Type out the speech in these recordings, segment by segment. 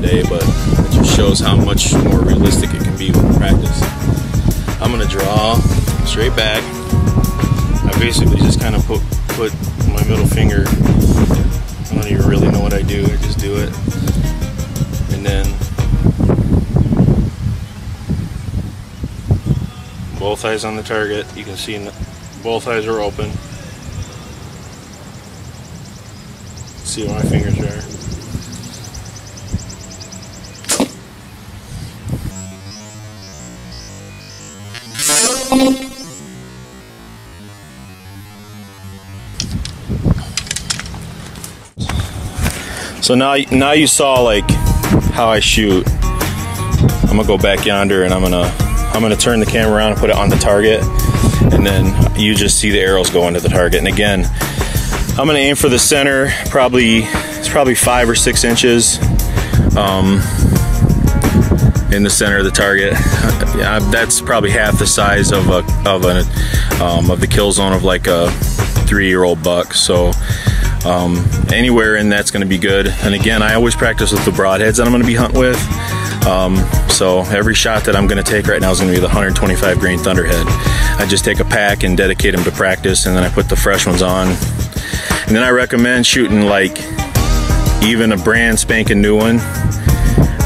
today, but it just shows how much more realistic it can be with practice. I'm gonna draw straight back. I basically just kind of put put my middle finger. I don't even really know what I do. I just do it, and then both eyes on the target. You can see both eyes are open. See my fingers are. So now, now you saw like how I shoot. I'm gonna go back yonder and I'm gonna I'm gonna turn the camera around and put it on the target, and then you just see the arrows go into the target. And again, I'm gonna aim for the center. Probably it's probably five or six inches um, in the center of the target. That's probably half the size of a of a um, of the kill zone of like a three-year-old buck. So um, anywhere in that's going to be good. And again, I always practice with the broadheads that I'm going to be hunting with. Um, so every shot that I'm going to take right now is going to be the 125 grain Thunderhead. I just take a pack and dedicate them to practice, and then I put the fresh ones on. And then I recommend shooting like even a brand spanking new one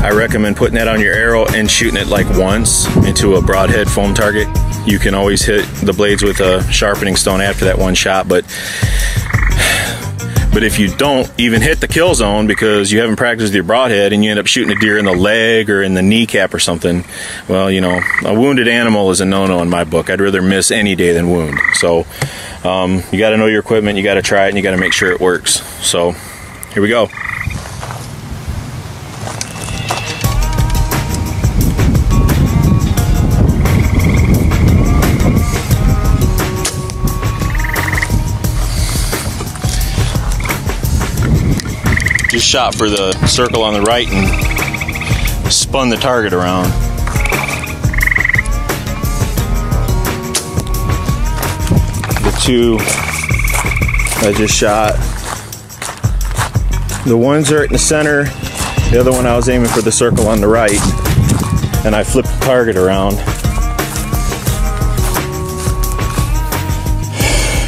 I recommend putting that on your arrow and shooting it like once into a broadhead foam target. You can always hit the blades with a sharpening stone after that one shot, but but if you don't even hit the kill zone because you haven't practiced your broadhead and you end up shooting a deer in the leg or in the kneecap or something, well, you know, a wounded animal is a no-no in my book. I'd rather miss any day than wound. So um, you got to know your equipment, you got to try it, and you got to make sure it works. So here we go. Just shot for the circle on the right and spun the target around. The two I just shot. The ones are in the center. The other one I was aiming for the circle on the right. And I flipped the target around.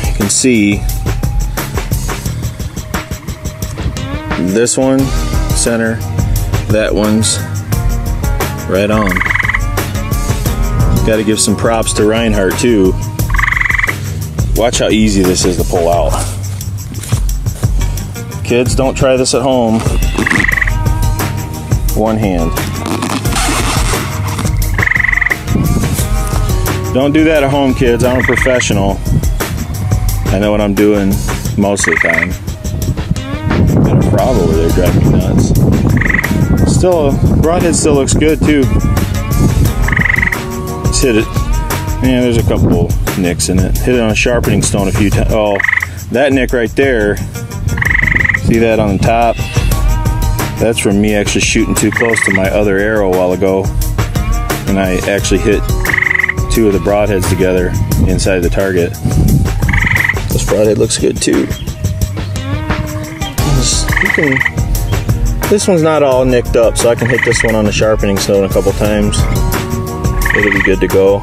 You can see this one center. That one's right on. Got to give some props to Rinehart too. Watch how easy this is to pull out. Kids don't try this at home. One hand. Don't do that at home kids. I'm a professional. I know what I'm doing most of the time frog over there driving nuts. Still, broadhead still looks good too. Let's hit it. Yeah, there's a couple nicks in it. Hit it on a sharpening stone a few times. Oh, that nick right there. See that on the top? That's from me actually shooting too close to my other arrow a while ago. And I actually hit two of the broadheads together inside the target. This broadhead looks good too can, this one's not all nicked up, so I can hit this one on the sharpening stone a couple times. It'll be good to go.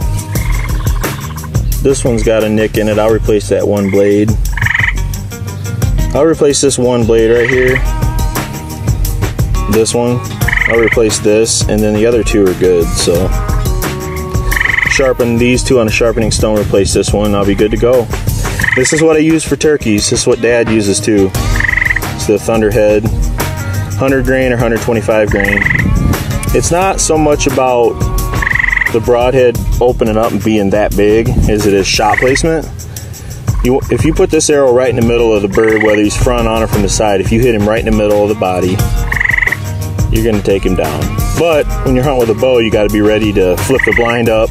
This one's got a nick in it. I'll replace that one blade. I'll replace this one blade right here. This one. I'll replace this, and then the other two are good, so. Sharpen these two on a sharpening stone, replace this one, and I'll be good to go. This is what I use for turkeys. This is what dad uses too the Thunderhead 100 grain or 125 grain. It's not so much about the broadhead opening up and being that big as it is shot placement. You, if you put this arrow right in the middle of the bird, whether he's front on or from the side, if you hit him right in the middle of the body, you're going to take him down. But when you're hunting with a bow, you got to be ready to flip the blind up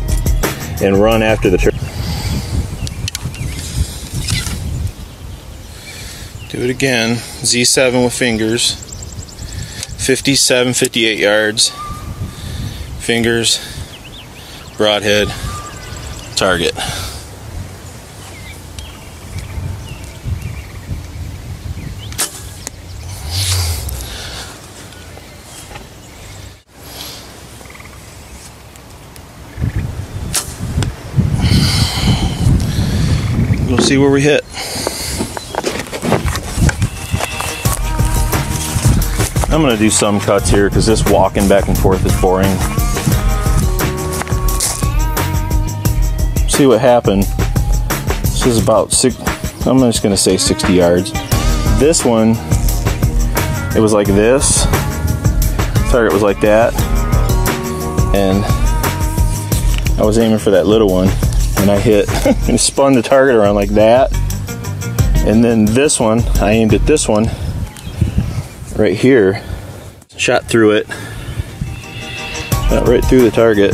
and run after the turkey. Do it again. Z7 with fingers. 57, 58 yards. Fingers. Broadhead. Target. We'll see where we hit. I'm gonna do some cuts here because this walking back and forth is boring. See what happened. This is about six, I'm just gonna say 60 yards. This one, it was like this. Target was like that. And I was aiming for that little one and I hit and spun the target around like that. And then this one, I aimed at this one right here, shot through it, shot right through the target,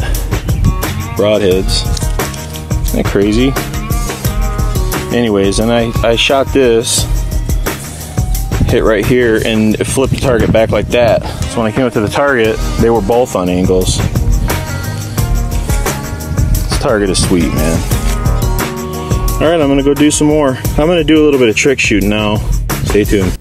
broadheads. Isn't that crazy? Anyways, and I, I shot this, hit right here, and it flipped the target back like that. So when I came up to the target, they were both on angles. This target is sweet, man. All right, I'm gonna go do some more. I'm gonna do a little bit of trick shooting now. Stay tuned.